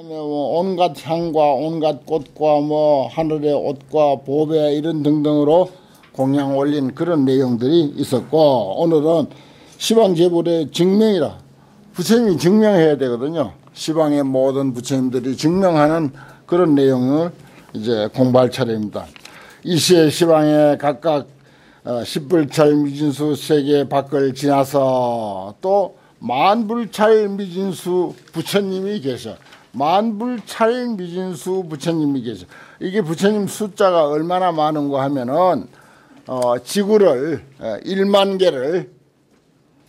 뭐 온갖 향과 온갖 꽃과 뭐 하늘의 옷과 보배 이런 등등으로 공양 올린 그런 내용들이 있었고 오늘은 시방 제불의 증명이라 부처님이 증명해야 되거든요. 시방의 모든 부처님들이 증명하는 그런 내용을 이제 공부할 차례입니다. 이시의 시방에 각각 어, 십불찰 미진수 세계 밖을 지나서 또 만불찰 미진수 부처님이 계셔. 만불찰 미진수 부처님이 계셔. 이게 부처님 숫자가 얼마나 많은가 하면은 어, 지구를 어, 1만 개를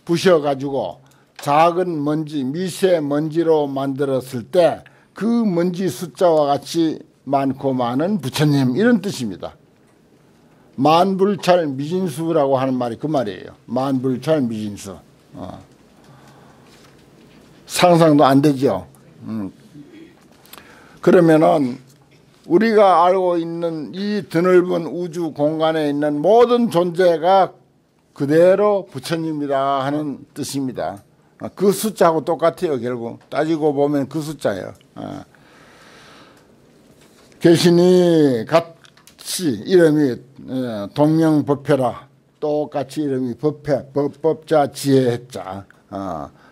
부셔 가지고 작은 먼지, 미세 먼지로 만들었을 때 그 먼지 숫자와 같이 많고 많은 부처님 이런 뜻입니다. 만불찰 미진수라고 하는 말이 그 말이에요. 만불찰 미진수. 어. 상상도 안 되죠. 음. 그러면은 우리가 알고 있는 이 드넓은 우주 공간에 있는 모든 존재가 그대로 부처님이라 하는 뜻입니다. 어, 그 숫자하고 똑같아요, 결국. 따지고 보면 그 숫자예요. 어. 계시니 같이 이름이 어, 동명법회라 똑같이 이름이 법회, 법, 법자, 지혜자.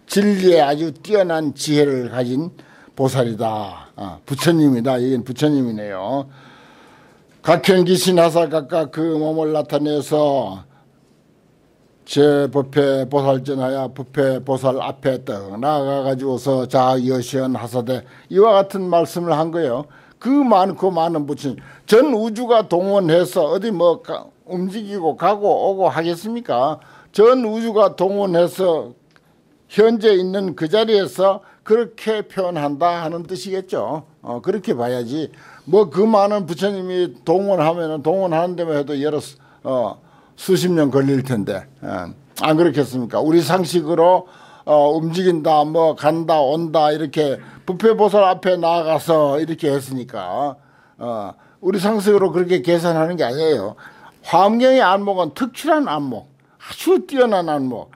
진리에 아주 뛰어난 지혜를 가진 보살이다. 아, 부처님이다. 이건 부처님이네요. 각현기 신 하사 각각 그 몸을 나타내서 제 법회 보살전하여 법회 보살 앞에 떡 나아가가지고서 자 여시연 하사대 이와 같은 말씀을 한 거예요. 그 많고 많은 부처님 전 우주가 동원해서 어디 뭐 움직이고 가고 오고 하겠습니까? 전 우주가 동원해서 현재 있는 그 자리에서 그렇게 표현한다 하는 뜻이겠죠. 어, 그렇게 봐야지. 뭐 그 많은 부처님이 동원하면 동원하는 데만 해도 여러 어, 수십 년 걸릴 텐데 어, 안 그렇겠습니까? 우리 상식으로 어, 움직인다, 뭐 간다, 온다 이렇게 부패보살 앞에 나가서 이렇게 했으니까 어, 우리 상식으로 그렇게 계산하는 게 아니에요. 화엄경의 안목은 특출한 안목, 아주 뛰어난 안목,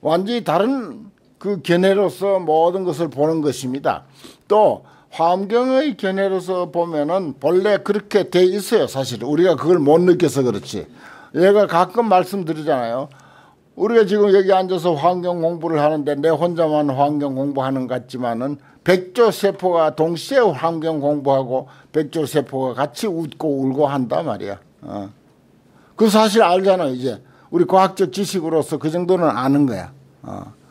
완전히 다른 그 견해로서 모든 것을 보는 것입니다. 또 화엄경의 견해로서 보면은 본래 그렇게 돼 있어요. 사실 우리가 그걸 못 느껴서 그렇지. 얘가 가끔 말씀드리잖아요. 우리가 지금 여기 앉아서 환경 공부를 하는데 내 혼자만 환경 공부하는 것 같지만은 백조 세포가 동시에 환경 공부하고 백조 세포가 같이 웃고 울고 한다 말이야. 어. 그 사실 알잖아 이제 우리 과학적 지식으로서 그 정도는 아는 거야. 어.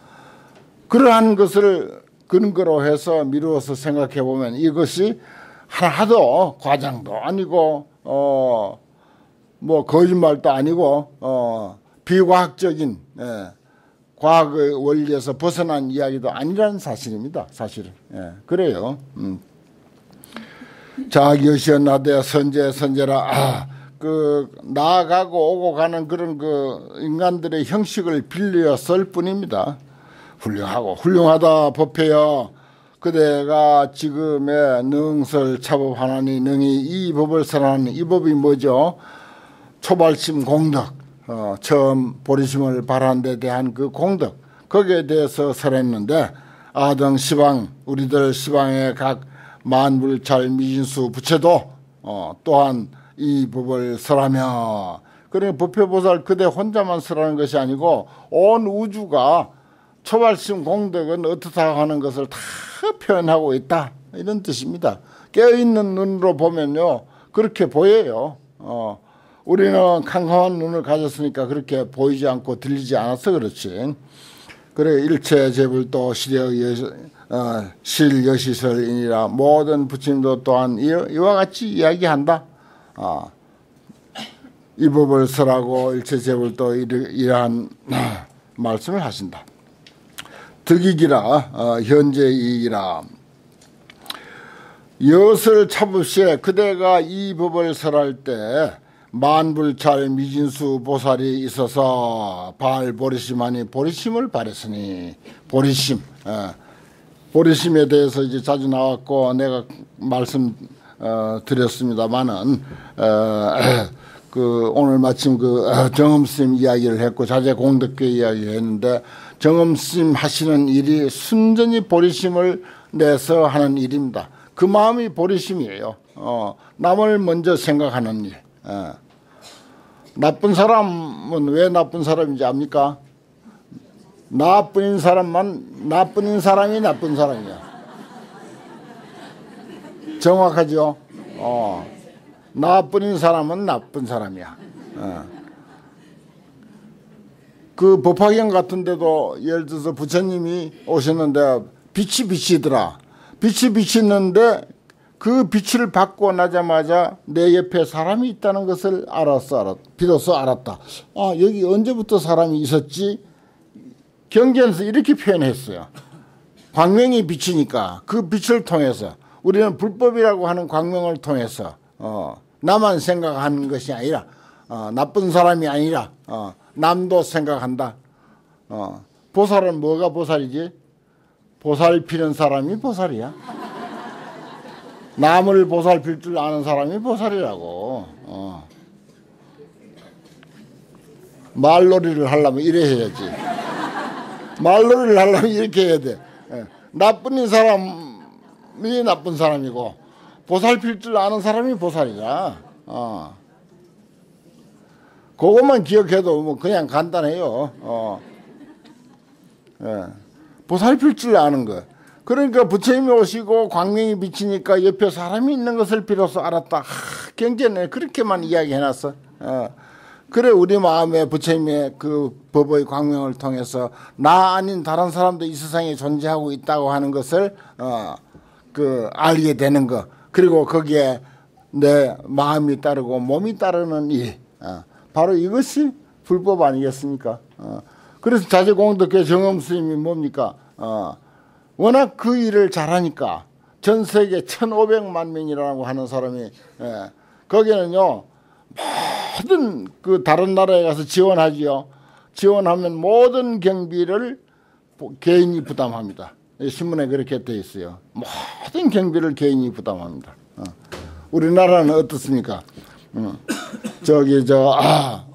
그러한 것을 근거로 해서 미루어서 생각해 보면 이것이 하나도 과장도 아니고 어 뭐 거짓말도 아니고 어 비과학적인 예, 과학의 원리에서 벗어난 이야기도 아니라는 사실입니다. 사실은 예, 그래요. 음. 자기여시나되 선제 선제라 아, 그 나아가고 오고 가는 그런 그 인간들의 형식을 빌려 쓸 뿐입니다. 훌륭하고 훌륭하다 법회여 그대가 지금의 능설 차법 하나니 능히 이 법을 설하는 이 법이 뭐죠? 초발심 공덕 어, 처음 보리심을 바란 데 대한 그 공덕 거기에 대해서 설했는데 아등 시방 우리들 시방의 각 만불찰 미진수 부처도 어, 또한 이 법을 설하며 그러니 법회보살 그대 혼자만 설하는 것이 아니고 온 우주가 초발심 공덕은 어떻다 하는 것을 다 표현하고 있다 이런 뜻입니다. 깨어있는 눈으로 보면요 그렇게 보여요. 어, 우리는 캄캄한 눈을 가졌으니까 그렇게 보이지 않고 들리지 않아서 그렇지. 그래 일체 제불도 시력 여시, 어, 실여시설이니라 모든 부처님도 또한 이와 같이 이야기한다. 어, 이 법을 설하고 일체 제불도 이러한 말씀을 하신다. 득이기라 어, 현재 이익이라. 여을 참읍시에 그대가 이 법을 설할 때 만불찰 미진수 보살이 있어서 발 보리심하니 보리심을 바랬으니 보리심 어, 보리심에 대해서 이제 자주 나왔고 내가 말씀 어, 드렸습니다만은 어, 그 오늘 마침 그 어, 정음 스님 이야기를 했고 자제 공덕교 이야기 했는데 정음스님 하시는 일이 순전히 보리심을 내서 하는 일입니다. 그 마음이 보리심이에요. 어, 남을 먼저 생각하는 일. 어. 나쁜 사람은 왜 나쁜 사람인지 압니까? 나쁜 사람만 나쁜 사람이 나쁜 사람이야. 정확하죠? 어. 나쁜 사람은 나쁜 사람이야. 어. 그 법화경 같은 데도 예를 들어서 부처님이 오셨는데 빛이 비치더라. 빛이 비치는데 그 빛을 받고 나자마자 내 옆에 사람이 있다는 것을 알았어, 알았, 비로소 알았다. 아, 여기 언제부터 사람이 있었지? 경전에서 이렇게 표현했어요. 광명이 비치니까 그 빛을 통해서 우리는 불법이라고 하는 광명을 통해서 어, 나만 생각하는 것이 아니라 어, 나쁜 사람이 아니라 어, 남도 생각한다. 어, 보살은 뭐가 보살이지? 보살피는 사람이 보살이야. 남을 보살필 줄 아는 사람이 보살이라고. 어. 말놀이를 하려면 이래 해야지. 말놀이를 하려면 이렇게 해야 돼. 예. 나쁜 사람이 나쁜 사람이고 보살필 줄 아는 사람이 보살이야. 어. 그것만 기억해도 뭐 그냥 간단해요. 어. 예. 보살필 줄 아는 거. 그러니까 부처님이 오시고 광명이 비치니까 옆에 사람이 있는 것을 비로소 알았다. 하, 경전에 그렇게만 이야기해놨어. 어. 그래 우리 마음에 부처님의 그 법의 광명을 통해서 나 아닌 다른 사람도 이 세상에 존재하고 있다고 하는 것을 어, 그 알게 되는 거. 그리고 거기에 내 마음이 따르고 몸이 따르는 일. 어. 바로 이것이 불법 아니겠습니까? 어. 그래서 자제공덕회 정엄 스님이 뭡니까? 어. 워낙 그 일을 잘하니까 전 세계 1,500만 명이라고 하는 사람이 예, 거기는요 모든 그 다른 나라에 가서 지원하지요. 지원하면 모든 경비를 개인이 부담합니다. 신문에 그렇게 돼 있어요. 모든 경비를 개인이 부담합니다. 어. 우리나라는 어떻습니까? 어. 저기 저 아,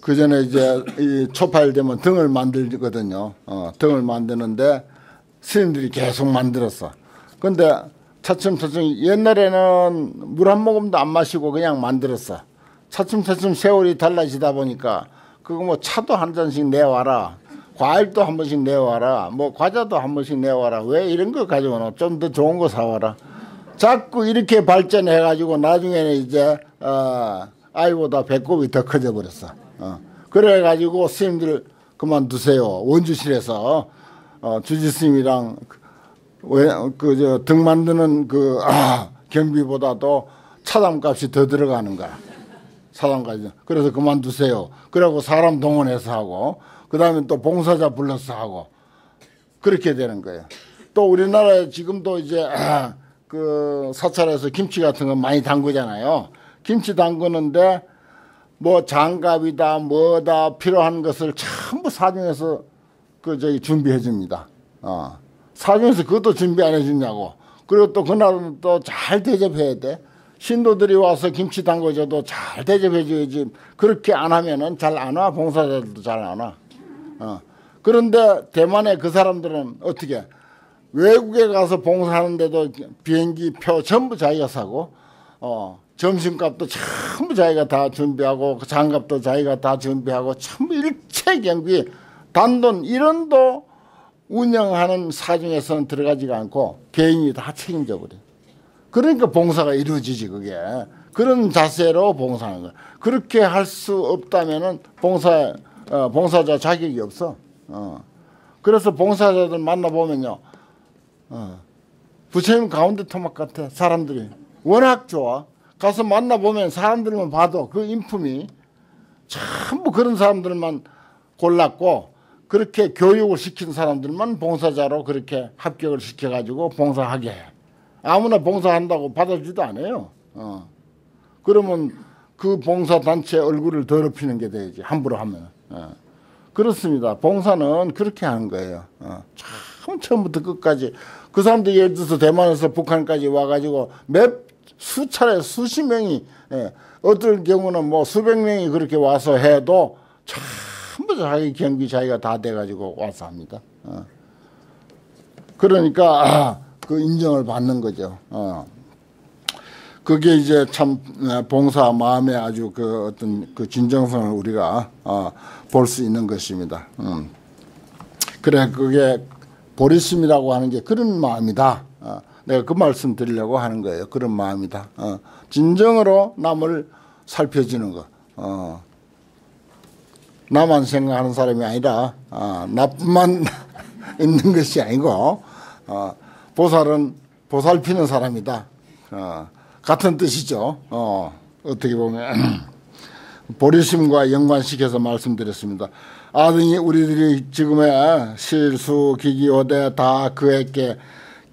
그 전에 이제 이 초파일되면 등을 만들거든요. 어, 등을 만드는데 스님들이 계속 만들었어. 근데 차츰차츰 옛날에는 물 한 모금도 안 마시고 그냥 만들었어. 차츰차츰 세월이 달라지다 보니까 그거 뭐 차도 한 잔씩 내와라. 과일도 한 번씩 내와라. 뭐 과자도 한 번씩 내와라. 왜 이런 거 가지고 좀더 좋은 거 사와라. 자꾸 이렇게 발전해 가지고 나중에는 이제 어, 아이보다 배꼽이 더 커져 버렸어. 어. 그래 가지고 스님들 그만두세요. 원주실에서 어, 주지 스님이랑 그저 등 만드는 그 아, 경비보다도 차담값이 더 들어가는 거야. 차담까지. 그래서 그만두세요. 그러고 사람 동원해서 하고 그 다음에 또 봉사자 불러서 하고 그렇게 되는 거예요. 또 우리나라에 지금도 이제 아, 그 사찰에서 김치 같은 거 많이 담그잖아요. 김치 담그는데 뭐 장갑이다 뭐다 필요한 것을 전부 사정해서 그 저기 준비해 줍니다. 어. 사정해서 그것도 준비 안 해주냐고. 그리고 또 그날은 또 잘 대접해야 돼. 신도들이 와서 김치 담궈줘도 잘 대접해줘야지. 그렇게 안 하면은 잘 안 와. 봉사자들도 잘 안 와. 어. 그런데 대만의 그 사람들은 어떻게 외국에 가서 봉사하는데도 비행기 표 전부 자기가 사고 어. 점심값도 전부 자기가 다 준비하고 그 장갑도 자기가 다 준비하고 전부 일체 경비 단돈 1원도 운영하는 사정에서는 들어가지가 않고 개인이 다 책임져 버려. 그러니까 봉사가 이루어지지 그게. 그런 자세로 봉사하는 거야. 그렇게 할 수 없다면은 봉사 어, 봉사자 자격이 없어. 어. 그래서 봉사자들 만나 보면요. 어. 부처님 가운데 토막 같아 사람들이 워낙 좋아. 가서 만나보면 사람들만 봐도 그 인품이 전부 그런 사람들만 골랐고 그렇게 교육을 시킨 사람들만 봉사자로 그렇게 합격을 시켜가지고 봉사하게 해. 아무나 봉사한다고 받아주지도 않아요. 어. 그러면 그 봉사단체 얼굴을 더럽히는 게 되지 함부로 하면. 어. 그렇습니다. 봉사는 그렇게 하는 거예요. 어. 참 처음부터 끝까지 그 사람들 예를 들어서 대만에서 북한까지 와가지고 몇 수차례 수십 명이 예, 어떨 경우는 뭐 수백 명이 그렇게 와서 해도 전부 자기 경비 자기가 다 돼가지고 와서 합니다. 어. 그러니까 아, 그 인정을 받는 거죠. 어. 그게 이제 참 어, 봉사 마음에 아주 그 어떤 그 진정성을 우리가 어, 볼 수 있는 것입니다. 음. 그래 그게 보리심이라고 하는 게 그런 마음이다. 어, 내가 그 말씀 드리려고 하는 거예요. 그런 마음이다. 어, 진정으로 남을 살펴주는 거. 어, 나만 생각하는 사람이 아니라 어, 나뿐만 있는 것이 아니고 어, 보살은 보살피는 사람이다. 어, 같은 뜻이죠. 어, 어떻게 보면 보리심과 연관시켜서 말씀드렸습니다. 아등이 우리들이 지금의 실수, 기기, 오대 다 그에게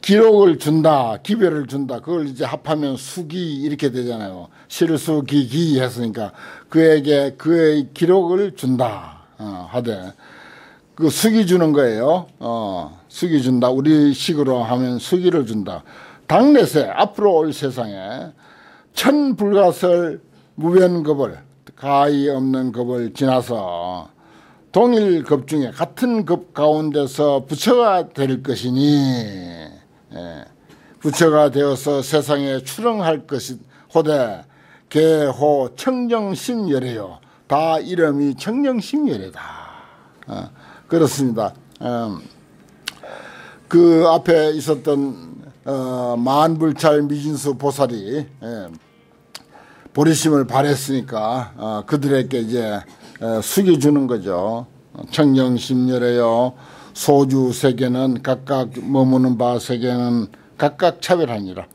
기록을 준다, 기별을 준다. 그걸 이제 합하면 수기 이렇게 되잖아요. 실수, 기기 했으니까 그에게 그의 기록을 준다 어, 하되 그 수기 주는 거예요. 어, 수기 준다. 우리 식으로 하면 수기를 준다. 당내세 앞으로 올 세상에 천불가설 무변급을 가히 없는 급을 지나서 동일 급 중에 같은 급 가운데서 부처가 될 것이니 예, 부처가 되어서 세상에 출렁할 것이 호대 개호 청정심열이요. 다 이름이 청정심열이다. 어, 그렇습니다. 음, 그 앞에 있었던 어, 만불찰 미진수 보살이 예, 보리심을 발했으니까 어, 그들에게 이제 어, 숙여주는 거죠. 청정심열에요. 소주 세계는 각각 머무는 바 세계는 각각 차별하니라.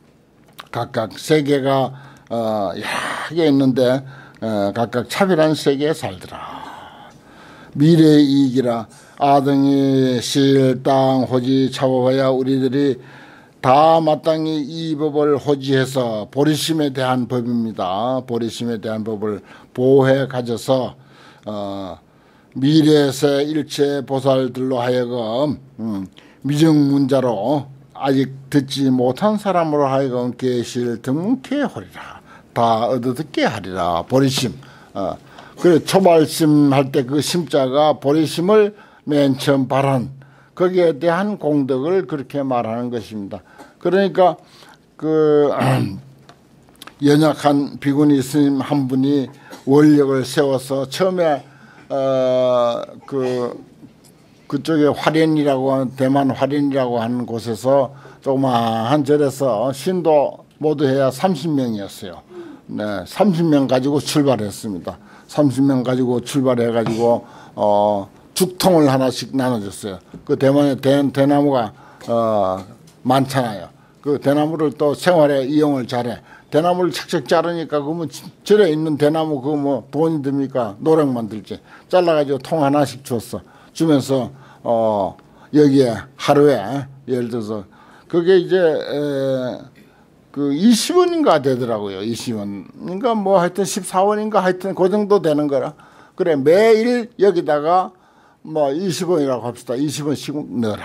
각각 세계가 어, 개 있는데 어, 각각 차별한 세계에 살더라. 미래의 이익이라 아등이 실땅 호지 차보야 우리들이 다 마땅히 이 법을 호지해서 보리심에 대한 법입니다. 보리심에 대한 법을 보호해 가져서 어, 미래세 일체 보살들로 하여금 음, 미정문자로 아직 듣지 못한 사람으로 하여금 계실 등케 하리라. 다 얻어듣게 하리라. 보리심. 어, 그래 초발심 할 때 그 심자가 보리심을 맨 처음 발한 거기에 대한 공덕을 그렇게 말하는 것입니다. 그러니까 그 연약한 비구니 스님 한 분이 원력을 세워서 처음에 어 그 그쪽에 화련이라고 하는 대만 화련이라고 하는 곳에서 조그마한 절에서 신도 모두 해야 30명이었어요. 네, 30명 가지고 출발했습니다. 30명 가지고 출발해 가지고 어 죽통을 하나씩 나눠줬어요. 그 대만의 대, 대나무가 어 많잖아요. 그 대나무를 또 생활에 이용을 잘해. 대나무를 착착 자르니까 그러면 절에 있는 대나무 그거 뭐 돈이 듭니까? 노력 만들지. 잘라가지고 통 하나씩 줬어. 주면서 어 여기에 하루에 예를 들어서 그게 이제 에, 그 20원인가 되더라고요. 20원인가 뭐 하여튼 14원인가 하여튼 그 정도 되는 거라. 그래 매일 여기다가 뭐 20원이라고 합시다. 20원씩 넣어라.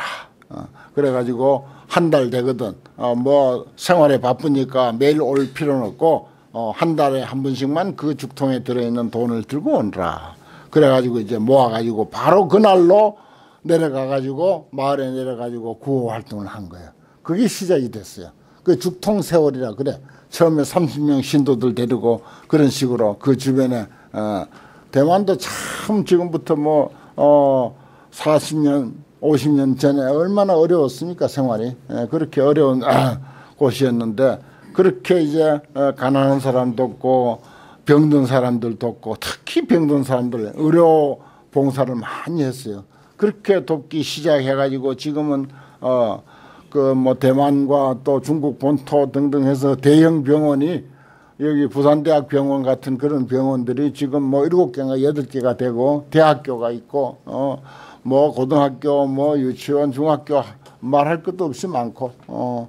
어, 그래가지고 한 달 되거든. 어, 뭐 생활에 바쁘니까 매일 올 필요는 없고 어, 한 달에 한 번씩만 그 죽통에 들어있는 돈을 들고 오느라. 그래가지고 이제 모아가지고 바로 그날로 내려가가지고 마을에 내려가지고 구호 활동을 한 거예요. 그게 시작이 됐어요. 그 죽통 세월이라 그래. 처음에 30명 신도들 데리고 그런 식으로 그 주변에 어, 대만도 참 지금부터 뭐 어, 40년, 50년 전에 얼마나 어려웠습니까, 생활이. 예, 그렇게 어려운 아, 곳이었는데, 그렇게 이제 어, 가난한 사람도 없고, 병든 사람들도 없고, 특히 병든 사람들, 의료 봉사를 많이 했어요. 그렇게 돕기 시작해가지고 지금은, 어, 그 뭐 대만과 또 중국 본토 등등 해서 대형 병원이 여기 부산대학 병원 같은 그런 병원들이 지금 뭐 일곱 개가 여덟 개가 되고 대학교가 있고 어 뭐 고등학교 뭐 유치원 중학교 말할 것도 없이 많고 어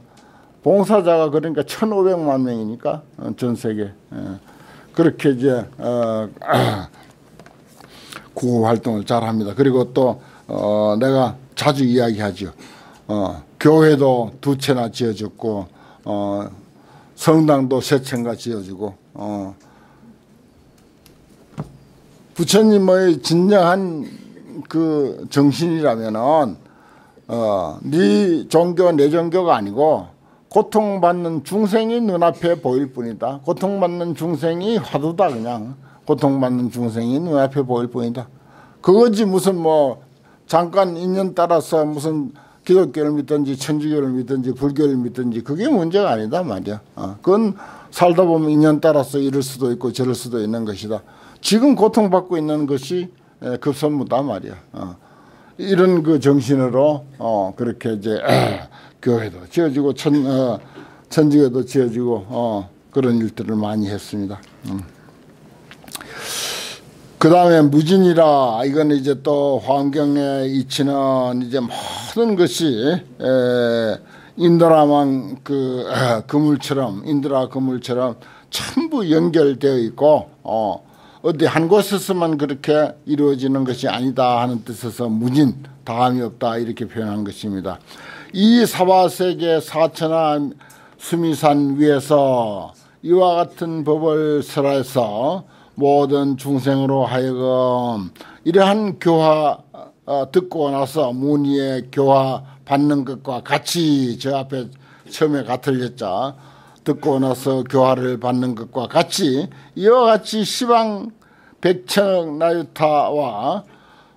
봉사자가 그러니까 천오백만 명이니까 어, 전 세계 예. 그렇게 이제 어 구호 활동을 잘 합니다. 그리고 또 어 내가 자주 이야기하죠. 어 교회도 두 채나 지어졌고 어 성당도 세 채인가 지어주고 어. 부처님의 진정한 그 정신이라면은 어, 네 종교 내 종교가 아니고 고통받는 중생이 눈앞에 보일 뿐이다. 고통받는 중생이 화두다 그냥. 고통받는 중생이 눈앞에 보일 뿐이다. 그거지 무슨 뭐 잠깐 인연 따라서 무슨 기독교를 믿든지 천주교를 믿든지 불교를 믿든지 그게 문제가 아니다 말이야. 어, 그건 살다 보면 인연 따라서 이럴 수도 있고 저럴 수도 있는 것이다. 지금 고통받고 있는 것이 급선무다 말이야. 어. 이런 그 정신으로 어 그렇게 이제 교회도 지어지고 천 어, 천지교도 지어지고 어 그런 일들을 많이 했습니다. 음. 그 다음에 무진이라 이건 이제 또 환경에 이치는 이제 모든 것이 에, 인도라만 그 에, 그물처럼 인도라 그물처럼 전부 연결되어 있고 어 어디 한 곳에서만 그렇게 이루어지는 것이 아니다 하는 뜻에서 무진 다함이 없다 이렇게 표현한 것입니다. 이 사바세계 사천하 수미산 위에서 이와 같은 법을 설해서 모든 중생으로 하여금 이러한 교화 어, 듣고 나서 문의의 교화 받는 것과 같이 저 앞에 처음에 같을렸자 듣고 나서 교화를 받는 것과 같이 이와 같이 시방 백천억 나유타와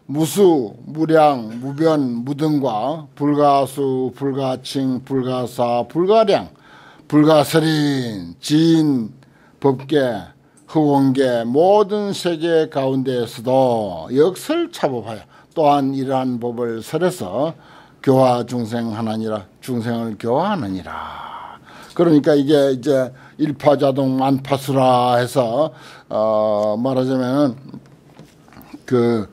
무수, 무량, 무변, 무등과 불가수, 불가칭, 불가사, 불가량, 불가설인, 지인, 법계, 흑원계 모든 세계 가운데에서도 역설 차법하여 또한 이러한 법을 설해서 교화 중생 하나니라 중생을 교화하느니라. 그러니까 이게 이제 일파 자동 만파수라 해서 어 말하자면은 그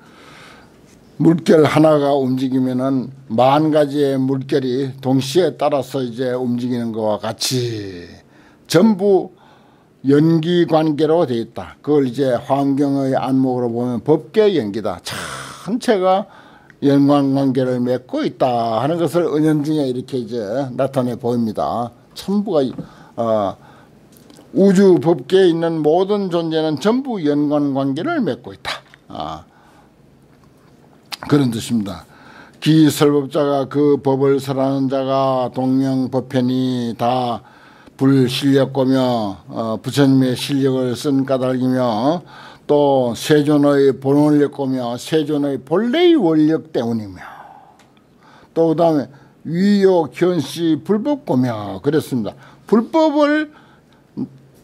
물결 하나가 움직이면은 만 가지의 물결이 동시에 따라서 이제 움직이는 것과 같이 전부 연기 관계로 되어 있다. 그걸 이제 환경의 안목으로 보면 법계 연기다. 전체가 연관 관계를 맺고 있다 하는 것을 은연중에 이렇게 이제 나타내 보입니다. 전부가 어, 우주 법계에 있는 모든 존재는 전부 연관 관계를 맺고 있다. 아, 그런 뜻입니다. 기설법자가 그 법을 설하는 자가 동명법편이 다 불실력고며 어, 부처님의 실력을 쓴 까닭이며 또 세존의 본원력고며 세존의 본래의 원력 때문이며 또 그 다음에 위욕 현시 불법 고며 그랬습니다. 불법을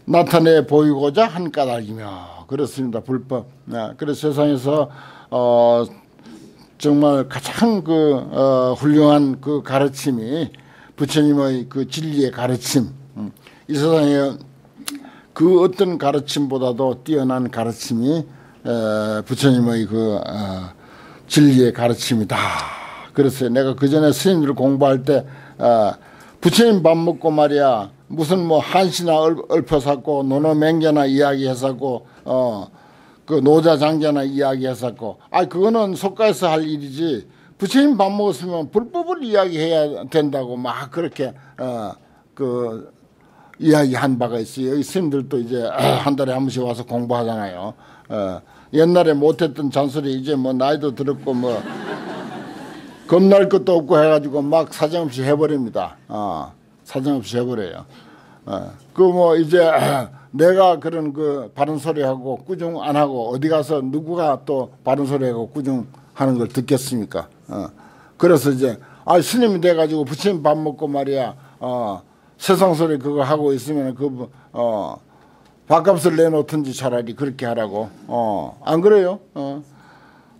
나타내 보이고자 한 까닭이며 그렇습니다. 불법. 네. 그래서 세상에서 어 정말 가장 그 어, 훌륭한 그 가르침이 부처님의 그 진리의 가르침. 음. 이 세상에 그 어떤 가르침보다도 뛰어난 가르침이 에, 부처님의 그 어, 진리의 가르침이다. 그랬어요. 내가 그 전에 스님들 공부할 때 어, 부처님 밥 먹고 말이야 무슨 뭐 한시나 얽혀샀고 노노 맹자나 이야기했었고 어 그 노자 장자나 이야기했었고 아 그거는 속가에서 할 일이지 부처님 밥 먹었으면 불법을 이야기해야 된다고 막 그렇게 어그 이야기한 바가 있어요. 여기 스님들도 이제 한 달에 한 번씩 와서 공부하잖아요. 어 옛날에 못했던 잔소리 이제 뭐 나이도 들었고 뭐 겁날 것도 없고 해가지고 막 사정없이 해버립니다. 어, 사정없이 해버려요. 어, 그뭐 이제 내가 그런 그 바른 소리 하고 꾸중 안 하고 어디 가서 누구가 또 바른 소리 하고 꾸중 하는 걸 듣겠습니까? 어, 그래서 이제 아 스님이 돼가지고 부처님 밥 먹고 말이야 어, 세상 소리 그거 하고 있으면 그 어, 밥값을 내놓든지 차라리 그렇게 하라고 어, 안 그래요? 어.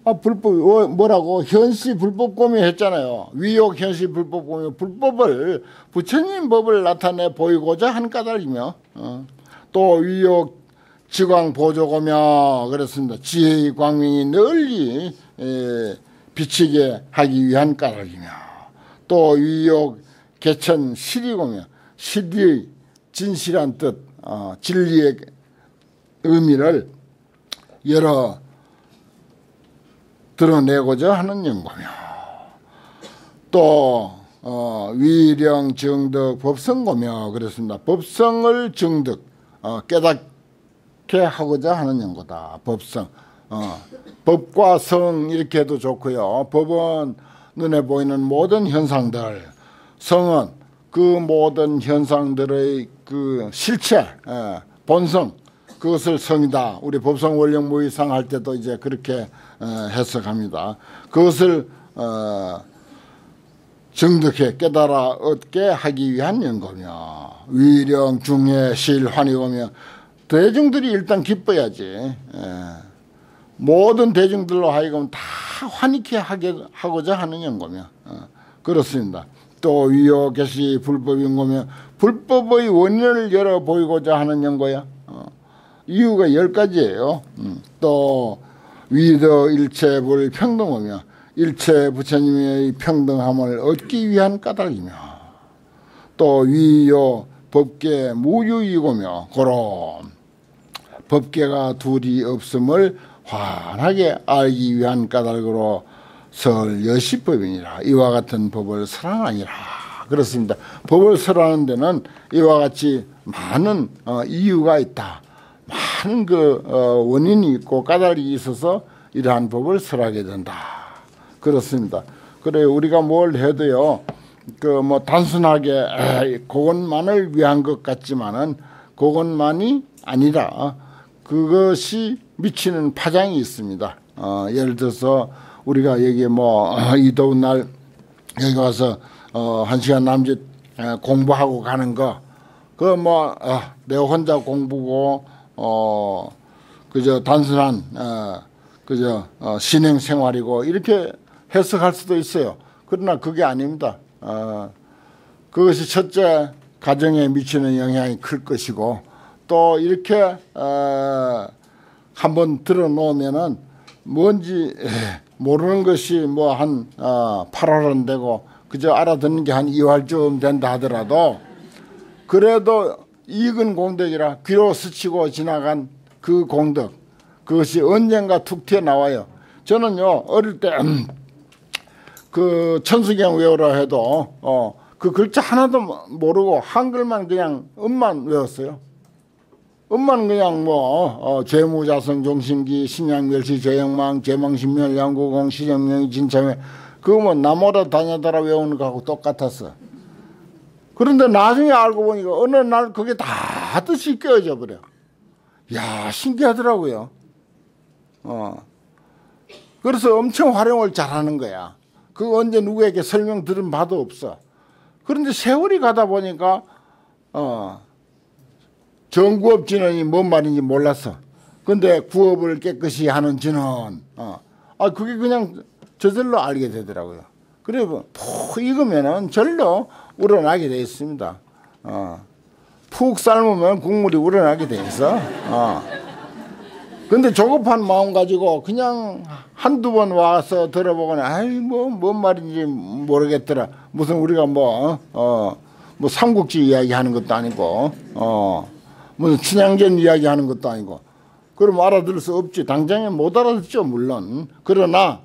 아, 불법, 어, 뭐라고? 현시 불법 고미 했잖아요. 위욕 현시 불법 고미. 불법을, 부처님 법을 나타내 보이고자 한 까닭이며, 어. 또 위욕 지광 보조고며, 그렇습니다. 지혜의 광명이 널리, 에, 비치게 하기 위한 까닭이며, 또 위욕 개천 실이고며, 실리의 진실한 뜻, 어, 진리의 의미를 여러 드러내고자 하는 연구며 또 어, 위령 정득 법성고며 그렇습니다. 법성을 정득 어, 깨닫게 하고자 하는 연구다. 법성 어, 법과 성 이렇게 해도 좋고요. 법은 눈에 보이는 모든 현상들 성은 그 모든 현상들의 그 실체 예, 본성 그것을 성이다. 우리 법성 원령 모의상 할 때도 이제 그렇게 어, 해석합니다. 그것을 어, 정득해 깨달아 얻게 하기 위한 연거며 위령 중해 실환이 오며 대중들이 일단 기뻐야지. 예. 모든 대중들로 하여금 다 환희케 하게 하고자 하는 연거며 어, 그렇습니다. 또 위요 개시 불법인 거며 불법의 원인을 열어 보이고자 하는 연거야. 어. 이유가 열 가지예요. 음. 또 위더 일체불 평등하며 일체 부처님의 평등함을 얻기 위한 까닭이며 또 위요 법계 무유이고며 고로 법계가 둘이 없음을 환하게 알기 위한 까닭으로 설 여시법이니라 이와 같은 법을 설하니라 그렇습니다. 법을 설하는 데는 이와 같이 많은 어, 이유가 있다. 많은 그 어, 원인이 있고 까닭이 있어서 이러한 법을 설하게 된다. 그렇습니다. 그래 우리가 뭘 해도요. 그 뭐 단순하게 에이, 그것만을 위한 것 같지만은 그것만이 아니라 그것이 미치는 파장이 있습니다. 어, 예를 들어서 우리가 여기 뭐이 더운 날 여기 와서 어, 한 시간 남짓 공부하고 가는 거 그뭐 어, 내가 혼자 공부고 어 그저 단순한 어 그저 어, 신행 생활이고 이렇게 해석할 수도 있어요. 그러나 그게 아닙니다. 어 그것이 첫째 가정에 미치는 영향이 클 것이고 또 이렇게 어 한번 들어놓으면은 뭔지 모르는 것이 뭐한 어, 8월은 되고 그저 알아듣는 게 한 2월쯤 된다 하더라도 그래도 이 익은 공덕이라 귀로 스치고 지나간 그 공덕 그것이 언젠가 툭 튀어나와요. 저는요 어릴 때 그 천수경 외우라 해도 어, 그 글자 하나도 모르고 한글만 그냥 음만 외웠어요. 음만 그냥 뭐 어, 재무자성 종신기 신양멸시 재영망 재망신멸 양구공 시정명이 진참회 그거 뭐 나무라 다녀다라 외우는 거하고 똑같았어. 그런데 나중에 알고 보니까 어느 날 그게 다 뜻이 깨어져 버려. 야 신기하더라고요. 어. 그래서 엄청 활용을 잘하는 거야. 그 언제 누구에게 설명 들은 바도 없어. 그런데 세월이 가다 보니까 어 정구업 진원이 뭔 말인지 몰랐어. 근데 구업을 깨끗이 하는 진원. 어. 아 그게 그냥 저절로 알게 되더라고요. 그래 푹 익으면은 절로 우러나게 돼 있습니다. 어. 푹 삶으면 국물이 우러나게 돼 있어. 어. 근데 조급한 마음 가지고 그냥 한두 번 와서 들어보거나 아이 뭐 뭔 말인지 모르겠더라. 무슨 우리가 뭐 어뭐 어, 뭐 삼국지 이야기하는 것도 아니고 어 무슨 춘향전 이야기하는 것도 아니고 그럼 알아들을 수 없지. 당장에 못 알아듣죠 물론. 그러나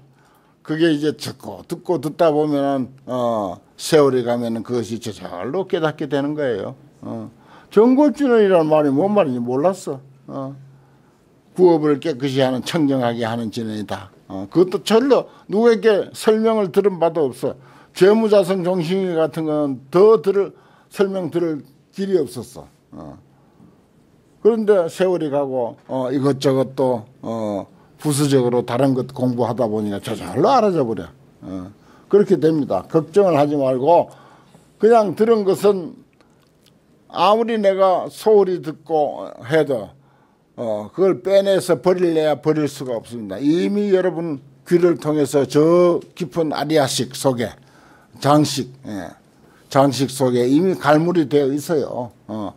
그게 이제 듣고 듣고 듣다 보면은 어 세월이 가면은 그것이 저절로 깨닫게 되는 거예요. 어. 정골준원이라는 말이 뭔 말인지 몰랐어. 어. 구업을 깨끗이 하는 청정하게 하는 진원이다. 어. 그것도 절로 누구에게 설명을 들은 바도 없어. 재무자성 종신이 같은 건 더 들을 설명 들을 길이 없었어. 어. 그런데 세월이 가고 어, 이것저것 또 어, 부수적으로 다른 것 공부하다 보니까 저절로 알아져 버려. 어. 그렇게 됩니다. 걱정을 하지 말고 그냥 들은 것은 아무리 내가 소홀히 듣고 해도 어, 그걸 빼내서 버릴래야 버릴 수가 없습니다. 이미 여러분 귀를 통해서 저 깊은 아리아식 속에 장식, 예, 장식 속에 이미 갈물이 되어 있어요. 어,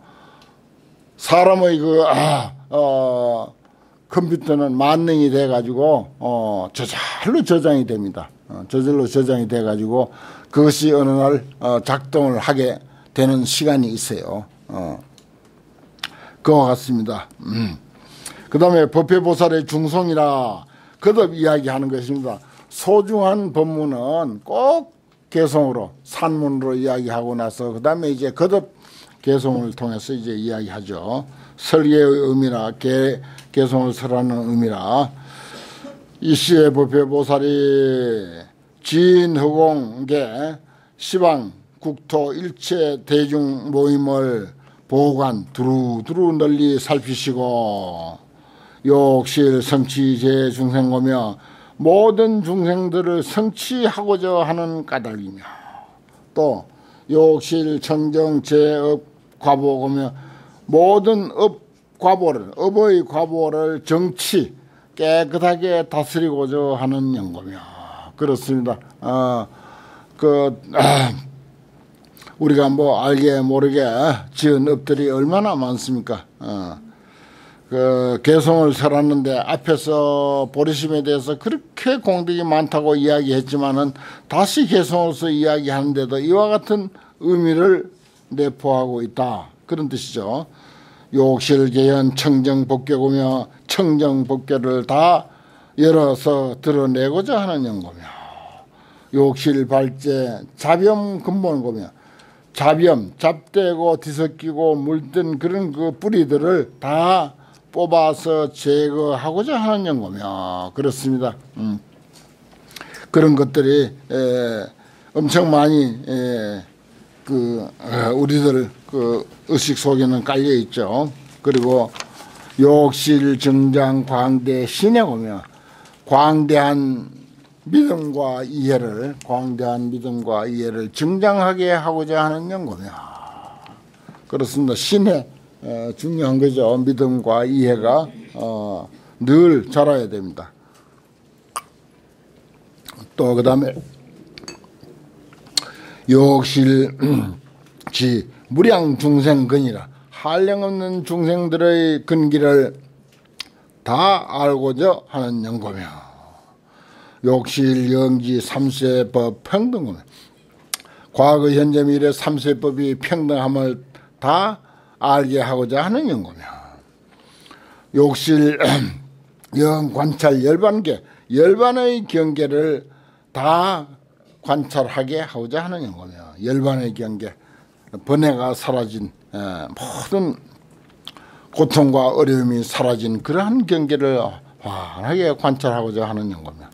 사람의 그, 아, 어, 컴퓨터는 만능이 돼가지고, 어, 저절로 저장이 됩니다. 어, 저절로 저장이 돼가지고 그것이 어느 날 어, 작동을 하게 되는 시간이 있어요. 어. 그와 같습니다. 음. 그 다음에 법회보살의 중송이라 거듭 이야기하는 것입니다. 소중한 법문은 꼭 개성으로 산문으로 이야기하고 나서 그 다음에 이제 거듭 개성을 통해서 이제 이야기하죠. 설계의 의미라 개, 개성을 설하는 의미라 이시의 법회 보살이 진허공계 시방 국토 일체 대중 모임을 보관 두루두루 널리 살피시고 욕실 성취 제 중생고며 모든 중생들을 성취하고자 하는 까닭이며 또 욕실 청정 제업 과보고며 모든 업 과보를 업의 과보를 정히 깨끗하게 다스리고자 하는 연고며 그렇습니다. 어, 그 아, 우리가 뭐 알게 모르게 지은 업들이 얼마나 많습니까? 어. 그 개성을 살았는데 앞에서 보리심에 대해서 그렇게 공덕이 많다고 이야기했지만은 다시 개성으로서 이야기하는데도 이와 같은 의미를 내포하고 있다 그런 뜻이죠. 욕실 개연 청정법계고며 청정법계를 다 열어서 드러내고자 하는 연고며 욕실 발제 자비험 근본 고며 자비험 잡대고 뒤섞이고 물든 그런 그 뿌리들을 다 뽑아서 제거하고자 하는 연구며 그렇습니다. 음. 그런 것들이 에, 엄청 많이 에, 그 에, 우리들 그 의식 속에는 깔려 있죠. 그리고 욕실 정장 광대 신에 오며 광대한 믿음과 이해를 광대한 믿음과 이해를 증장하게 하고자 하는 연구며 그렇습니다. 신의 어, 중요한 거죠. 믿음과 이해가 어, 늘 자라야 됩니다. 또 그다음에 욕실지 무량 중생근이라 한량 없는 중생들의 근기를 다 알고자 하는 연고며 욕실 영지 삼세법 평등은 과거 현재 미래 삼세법이 평등함을 다 알게 하고자 하는 연구며 욕실 영 관찰 열반계 열반의 경계를 다 관찰하게 하고자 하는 연구며 열반의 경계 번뇌가 사라진 모든 고통과 어려움이 사라진 그러한 경계를 환하게 관찰하고자 하는 연구며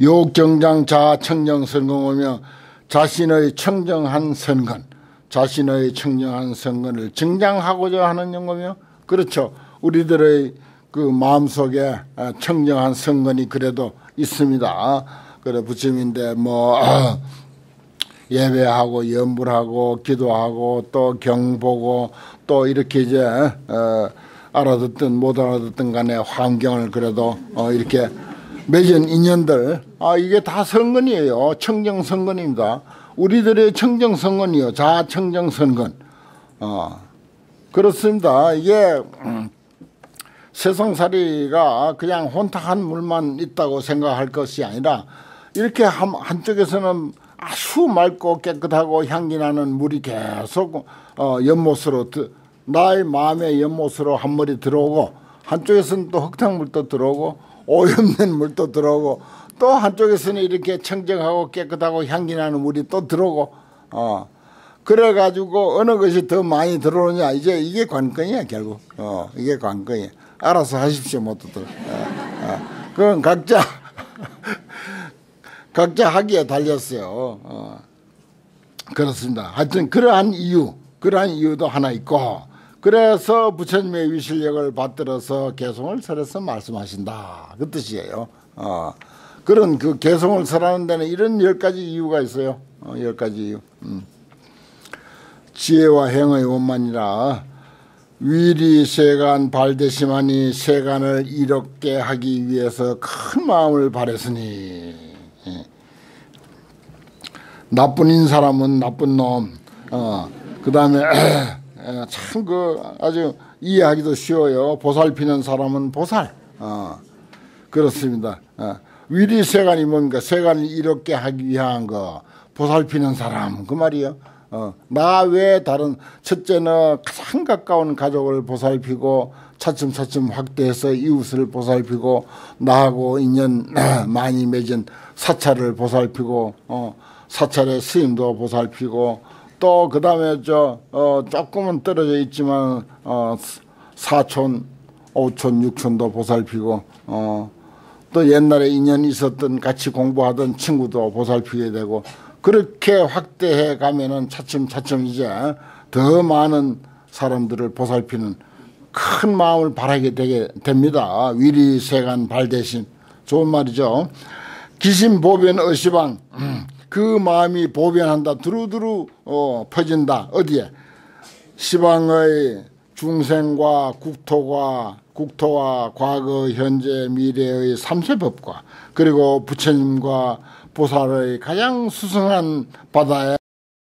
욕경장 자 청정 선공하며 자신의 청정한 선건 자신의 청정한 선건을 증장하고자 하는 연구며 그렇죠. 우리들의 그 마음속에 청정한 선건이 그래도 있습니다. 그래 부처님인데 뭐 예배하고 연불하고 기도하고 또 경보고 또 이렇게 이제 어, 알아듣든 못 알아듣든 간에 환경을 그래도 어, 이렇게 맺은 인연들 아 이게 다 선건이에요. 청정 선건입니다. 우리들의 청정선건이요. 자 청정선건. 어, 그렇습니다. 이게 음, 세상살이가 그냥 혼탁한 물만 있다고 생각할 것이 아니라 이렇게 한, 한쪽에서는 아주 맑고 깨끗하고 향기 나는 물이 계속 어, 연못으로 나의 마음의 연못으로 한 머리 들어오고 한쪽에서는 또 흙탕물도 들어오고 오염된 물도 들어오고 또 한쪽에서는 이렇게 청정하고 깨끗하고 향기 나는 물이 또 들어오고 어. 그래 가지고 어느 것이 더 많이 들어오냐. 이제 이게 관건이야 결국. 어 이게 관건이야. 알아서 하십시오 모두들. 어, 어. 그건 각자 각자 하기에 달렸어요 어. 그렇습니다 하여튼 그러한 이유 그러한 이유도 하나 있고 그래서 부처님의 위실력을 받들어서 개성을 설해서 말씀하신다 그 뜻이에요 어. 그런 그 개성을 설하는 데는 이런 열 가지 이유가 있어요. 어, 열 가지 이유. 음. 지혜와 행의 원만이라 위리 세간 발대심하니 세간을 이롭게 하기 위해서 큰 마음을 바랬으니 예. 나쁜인 사람은 나쁜 놈. 어, 그 다음에 참 그 아주 이해하기도 쉬워요. 보살피는 사람은 보살. 어, 그렇습니다. 어. 위리 세간이 뭔가 세간을 이롭게 하기 위한 거 보살피는 사람 그 말이요. 어, 나 외에 다른 첫째는 가장 가까운 가족을 보살피고 차츰차츰 확대해서 이웃을 보살피고 나하고 인연 많이 맺은 사찰을 보살피고 어, 사찰의 스님도 보살피고 또 그다음에 저 어, 조금은 떨어져 있지만 어, 사촌, 오촌, 육촌도 보살피고 어, 또 옛날에 인연이 있었던 같이 공부하던 친구도 보살피게 되고 그렇게 확대해 가면은 차츰차츰 이제 더 많은 사람들을 보살피는 큰 마음을 바라게 되게 됩니다. 위리세간 발대신 좋은 말이죠. 기신 보변 어시방 음, 그 마음이 보변한다. 두루두루 어, 퍼진다. 어디에? 시방의 중생과 국토가 국토와 과거 현재 미래의 삼세법과 그리고 부처님과 보살의 가장 수승한 바다에